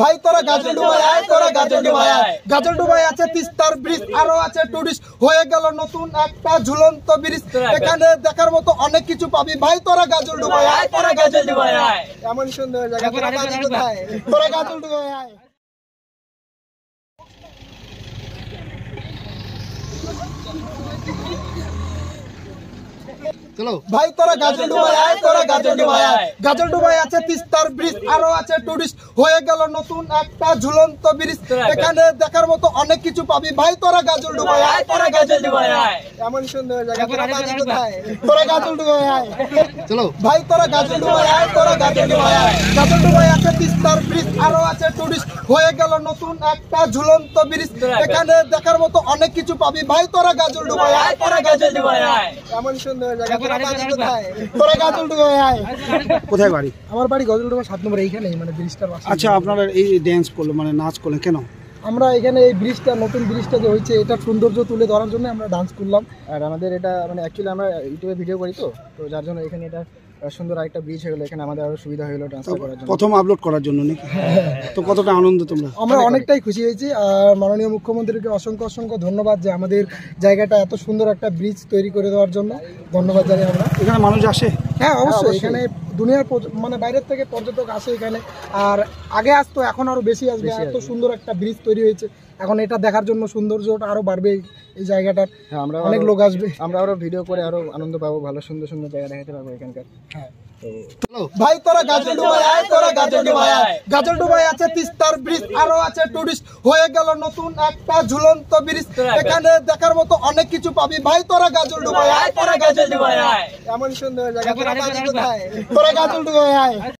ভাই তোরা গাজল ডুবাই আয় তোরা গাজল ডুবাই আয়। গাজল ডুবাই আছে তিস্তার ব্রিজ আরও আছে টুরিস্ট হয়ে গেল নতুন একটা ঝুলন্ত ব্রিজ। এখানে দেখার মতো অনেক কিছু পাবি। ভাই তোরা গাজল ডুবাই আয় তোরা গাজল ডুবাই আয়। এমন সুন্দর জায়গা তোরা পাবি কোথায়? তোরা গাজল ডুবাই আয়। চলো ভাই তোরা গাজল ডুবাই আয় তোরা গাজল ডুবাই আয় গাজল ডুবাই আছে তিস্তার ব্রিজ আরও আছে টুরিস্ট হয়ে গেল নতুন একটা ঝুলন্ত ব্রিজ এখানে দেখার মতো অনেক কিছু পাবি ভাই তোরা গাজল ডুবাই আয় তোরা গাজল ডুবাই আয় এমন সুন্দর জায়গা তোরা গাজল ডুবাই আয় চলো ভাই তোরা গাজল ডুবাই আয় তোরা গাজল ডুবাই আয় গাজল ডুবাই আছে তিস্তার ব্রিজ আরও আছে টুরিস্ট হয়ে গেল নতুন একটা ঝুলন্ত ব্রিজ এখানে দেখার মতো অনেক কিছু পাবি ভাই তোরা গাজল ডুবাই আয় এমন সুন্দর জায়গা। তোরা পাবি কোথায়? তোরা গাজল আয়। কোথায় বাড়ি? আমার বাড়ি গজলডোবা সাত নম্বর এইখানে মানে ব্রিজটার আচ্ছা আপনারা এই ড্যান্স করল মানে নাচ করলেন কেন? আমরা এখানে এই ব্রিজটা নতুন ব্রিজটা যে হয়েছে এটা সৌন্দর্য তুলে ধরার জন্য আমরা ডান্স করলাম। আর আমাদের এটা মানে অ্যাকচুয়ালি আমরা ইউটিউবে ভিডিও করি তো তো যার জন্য এখানে এটা সুন্দর একটা ব্রিজ হয়ে গেলো। এখানে আমাদের আরও সুবিধা হয়ে গেলো ডান্স করার জন্য। প্রথম আপলোড করার জন্য নাকি? তো কতটা আনন্দ তোমরা? আমরা অনেকটাই খুশি হয়েছি। আর মাননীয় মুখ্যমন্ত্রীকে অসংখ্য অসংখ্য ধন্যবাদ যে আমাদের জায়গাটা এত সুন্দর একটা ব্রিজ তৈরি করে দেওয়ার জন্য। ধন্যবাদ জানাই আমরা। এখানে মানুষ আসে? হ্যাঁ অবশ্যই। এখানে দুনিয়ার মানে বাইরের থেকে পর্যটক আসে এখানে। আর আগে আসতো এখন আরও বেশি আসবে। এত সুন্দর একটা ব্রিজ তৈরি হয়েছে। এখন এটা দেখার জন্য সৌন্দর্যটা আরও বাড়বে এই- জায়গাটার। আমরা অনেক লোক আসবে। আমরা আরও ভিডিও করে আরও আনন্দ পাবো ভালো সুন্দর সুন্দর জায়গা দেখাতে পারব এখানকার। চলো। ভাই তোরা গাজল ডুবাই আয় গাজল ডুবাই আয় গাজল ডুবাই আছে তিস্তার ব্রিজ আরও আছে টুরিস্ট হয়ে গেল নতুন একটা ঝুলন্ত ব্রিজ। এখানে দেখার মতো অনেক কিছু পাবি। ভাই তোরা গাজল ডুবাই আয় তোরা গাজল ডুবাই আয়। এমন সুন্দর জায়গা তোরা পাবি তোরা গাজল ডুবাই আয়।